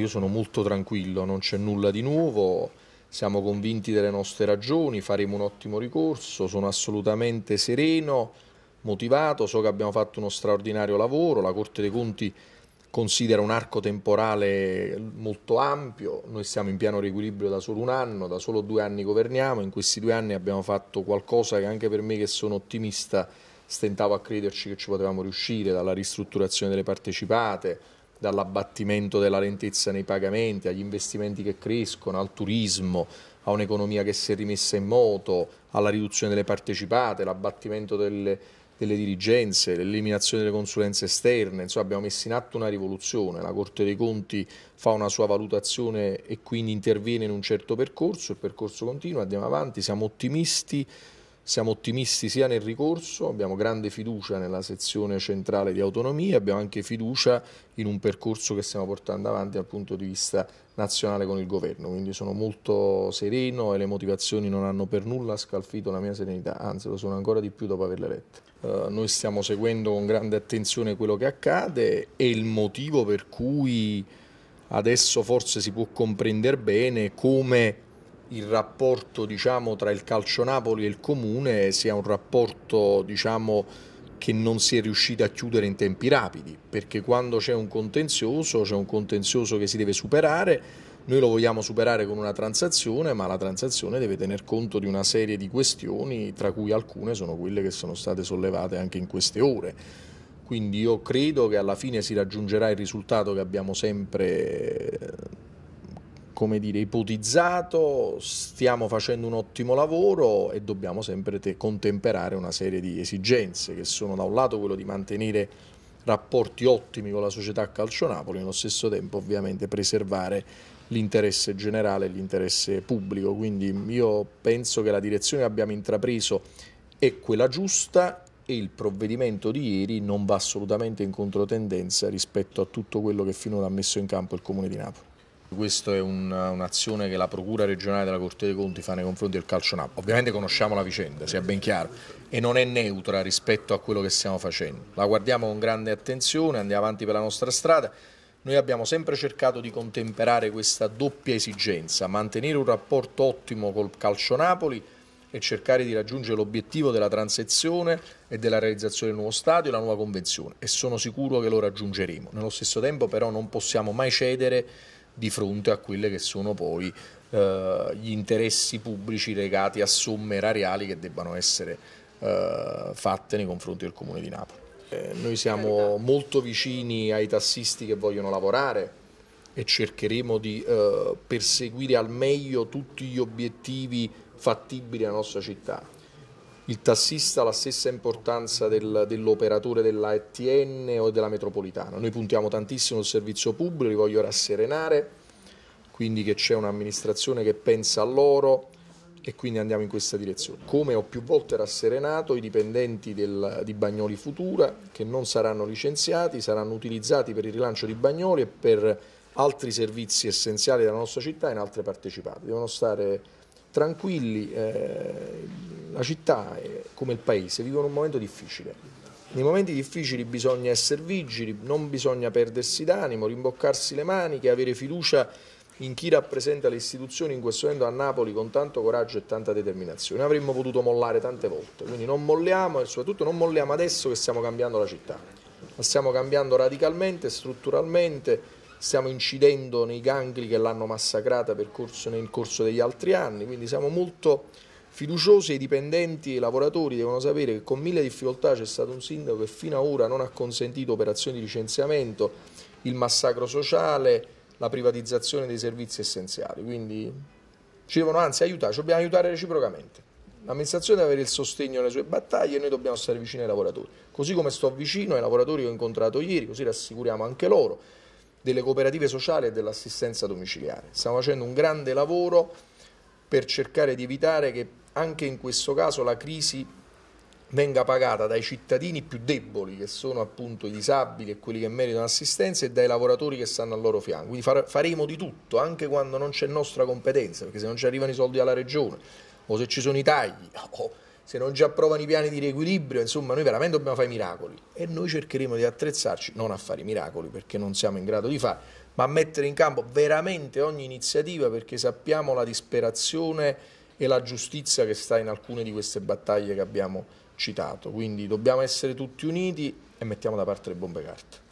io sono molto tranquillo, non c'è nulla di nuovo, siamo convinti delle nostre ragioni, faremo un ottimo ricorso, sono assolutamente sereno, motivato, so che abbiamo fatto uno straordinario lavoro, la Corte dei Conti considera un arco temporale molto ampio, noi siamo in pieno riequilibrio da solo un anno, da solo due anni governiamo, in questi due anni abbiamo fatto qualcosa che anche per me che sono ottimista stentavo a crederci che ci potevamo riuscire, dalla ristrutturazione delle partecipate, dall'abbattimento della lentezza nei pagamenti, agli investimenti che crescono, al turismo, a un'economia che si è rimessa in moto, alla riduzione delle partecipate, l'abbattimento delle delle dirigenze, l'eliminazione delle consulenze esterne, insomma abbiamo messo in atto una rivoluzione, la Corte dei Conti fa una sua valutazione e quindi interviene in un certo percorso, il percorso continua, andiamo avanti, siamo ottimisti, siamo ottimisti sia nel ricorso, abbiamo grande fiducia nella sezione centrale di autonomia, abbiamo anche fiducia in un percorso che stiamo portando avanti dal punto di vista nazionale con il governo, quindi sono molto sereno e le motivazioni non hanno per nulla scalfito la mia serenità, anzi lo sono ancora di più dopo averle lette. Uh, noi stiamo seguendo con grande attenzione quello che accade e il motivo per cui adesso forse si può comprendere bene come il rapporto diciamo, tra il Calcio Napoli e il Comune sia un rapporto diciamo, che non si è riuscito a chiudere in tempi rapidi, perché quando c'è un contenzioso, c'è un contenzioso che si deve superare, noi lo vogliamo superare con una transazione, ma la transazione deve tener conto di una serie di questioni, tra cui alcune sono quelle che sono state sollevate anche in queste ore. Quindi io credo che alla fine si raggiungerà il risultato che abbiamo sempre come dire, ipotizzato, stiamo facendo un ottimo lavoro e dobbiamo sempre contemperare una serie di esigenze che sono da un lato quello di mantenere rapporti ottimi con la società Calcio Napoli allo stesso tempo ovviamente preservare l'interesse generale e l'interesse pubblico. Quindi io penso che la direzione che abbiamo intrapreso è quella giusta e il provvedimento di ieri non va assolutamente in controtendenza rispetto a tutto quello che finora ha messo in campo il Comune di Napoli. Questa è un'azione che la Procura regionale della Corte dei Conti fa nei confronti del calcio Napoli. Ovviamente conosciamo la vicenda, sia ben chiaro, e non è neutra rispetto a quello che stiamo facendo. La guardiamo con grande attenzione, andiamo avanti per la nostra strada. Noi abbiamo sempre cercato di contemperare questa doppia esigenza, mantenere un rapporto ottimo col calcio Napoli e cercare di raggiungere l'obiettivo della transizione e della realizzazione del nuovo stadio e la nuova convenzione e sono sicuro che lo raggiungeremo. Nello stesso tempo però non possiamo mai cedere di fronte a quelli che sono poi eh, gli interessi pubblici legati a somme erariali che debbano essere eh, fatte nei confronti del Comune di Napoli. Eh, noi siamo molto vicini ai tassisti che vogliono lavorare e cercheremo di eh, perseguire al meglio tutti gli obiettivi fattibili alla nostra città il tassista ha la stessa importanza del, dell'operatore della ETN o della metropolitana. Noi puntiamo tantissimo sul servizio pubblico, li voglio rasserenare, quindi che c'è un'amministrazione che pensa a loro e quindi andiamo in questa direzione. Come ho più volte rasserenato, i dipendenti del, di Bagnoli Futura che non saranno licenziati, saranno utilizzati per il rilancio di Bagnoli e per altri servizi essenziali della nostra città in altre partecipate. Devono stare tranquilli, eh, la città come il paese vivono un momento difficile. Nei momenti difficili bisogna essere vigili, non bisogna perdersi d'animo, rimboccarsi le maniche, avere fiducia in chi rappresenta le istituzioni in questo momento a Napoli con tanto coraggio e tanta determinazione. Avremmo potuto mollare tante volte, quindi non molliamo e soprattutto non molliamo adesso che stiamo cambiando la città. La stiamo cambiando radicalmente, strutturalmente, stiamo incidendo nei gangli che l'hanno massacrata corso, nel corso degli altri anni, quindi siamo molto fiduciosi i dipendenti e i lavoratori devono sapere che con mille difficoltà c'è stato un sindaco che fino ad ora non ha consentito operazioni di licenziamento, il massacro sociale, la privatizzazione dei servizi essenziali, quindi ci devono anzi aiutare, ci dobbiamo aiutare reciprocamente. L'amministrazione deve avere il sostegno nelle sue battaglie e noi dobbiamo stare vicini ai lavoratori, così come sto vicino ai lavoratori che ho incontrato ieri, così rassicuriamo anche loro delle cooperative sociali e dell'assistenza domiciliare. Stiamo facendo un grande lavoro per cercare di evitare che anche in questo caso la crisi venga pagata dai cittadini più deboli, che sono appunto i disabili e quelli che meritano assistenza, e dai lavoratori che stanno al loro fianco. Quindi faremo di tutto, anche quando non c'è nostra competenza, perché se non ci arrivano i soldi alla regione, o se ci sono i tagli, o se non ci approvano i piani di riequilibrio, insomma noi veramente dobbiamo fare i miracoli e noi cercheremo di attrezzarci non a fare i miracoli perché non siamo in grado di fare, ma a mettere in campo veramente ogni iniziativa perché sappiamo la disperazione e la giustizia che sta in alcune di queste battaglie che abbiamo citato. Quindi dobbiamo essere tutti uniti e mettiamo da parte le bombe carte.